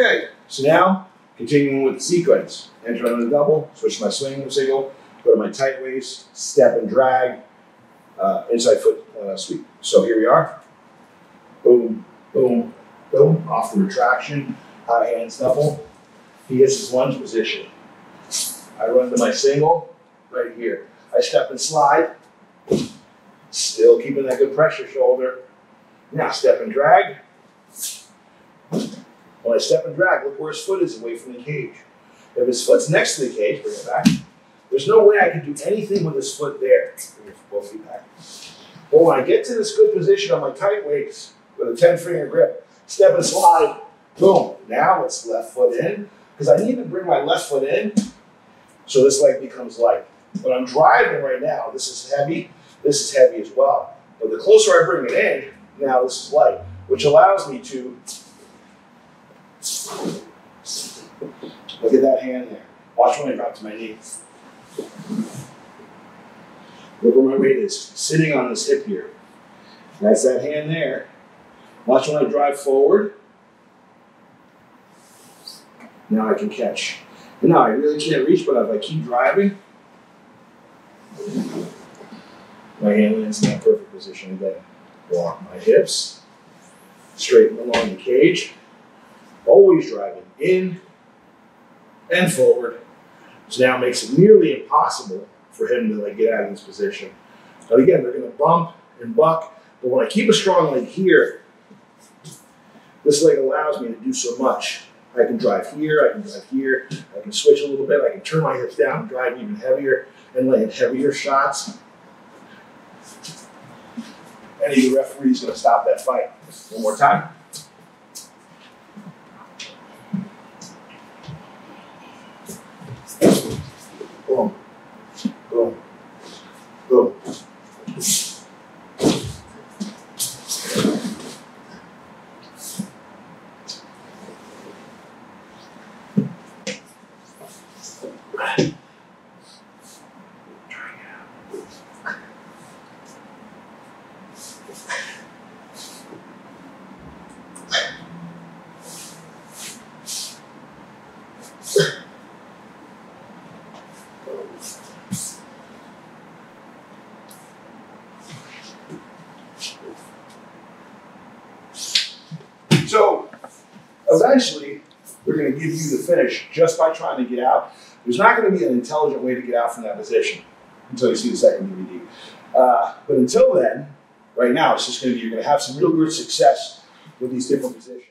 Okay, so now continuing with the sequence. Enter on the double, switch my swing single, go to my tight waist, step and drag, uh, inside foot uh, sweep. So here we are. Boom, boom, boom, off the retraction, high hands double. He gets his lunge position. I run to my single right here. I step and slide, still keeping that good pressure shoulder. Now step and drag. When I step and drag, look where his foot is away from the cage. If his foot's next to the cage, bring it back. There's no way I can do anything with his foot there. Bring your feet back. But when I get to this good position on my tight waist with a 10 finger grip, step and slide, boom. Now it's left foot in, because I need to bring my left foot in so this leg becomes light. When I'm driving right now, this is heavy, this is heavy as well. But the closer I bring it in, now this is light, which allows me to look at that hand there. Watch when I drop to my knees. Look where my weight is, sitting on this hip here. That's that hand there. Watch when I drive forward. Now I can catch. And now I really can't reach, but if I keep driving, my hand lands in that perfect position again. Walk my hips, straighten along the cage, always driving in and forward. Which now makes it nearly impossible for him to like get out of this position. But again, they're gonna bump and buck, but when I keep a strong leg here, this leg allows me to do so much. I can drive here, I can drive here, I can switch a little bit, I can turn my hips down, and drive even heavier, and land heavier shots. Any of the referees gonna stop that fight. One more time. Boom. Boom. Boom. So eventually, we're going to give you the finish just by trying to get out. There's not going to be an intelligent way to get out from that position until you see the second DVD. Uh, but until then, right now, it's just going to be you're going to have some real good success with these different positions.